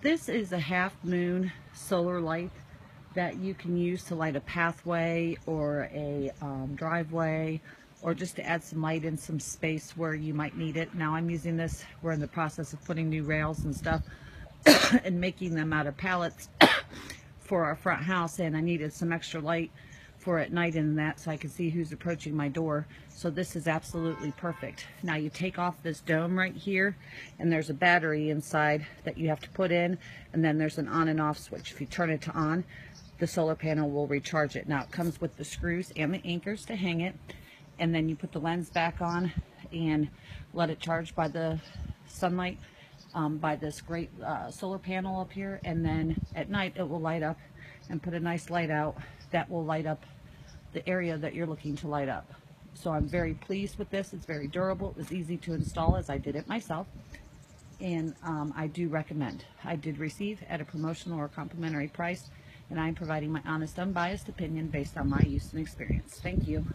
This is a half moon solar light that you can use to light a pathway or a um, driveway or just to add some light in some space where you might need it. Now I'm using this, we're in the process of putting new rails and stuff and making them out of pallets for our front house and I needed some extra light for at night and that so I can see who's approaching my door. So this is absolutely perfect. Now you take off this dome right here and there's a battery inside that you have to put in and then there's an on and off switch. If you turn it to on, the solar panel will recharge it. Now it comes with the screws and the anchors to hang it and then you put the lens back on and let it charge by the sunlight um, by this great uh, solar panel up here and then at night it will light up and put a nice light out that will light up the area that you're looking to light up. So I'm very pleased with this. It's very durable. It was easy to install as I did it myself. And um, I do recommend. I did receive at a promotional or complimentary price and I'm providing my honest, unbiased opinion based on my use and experience. Thank you.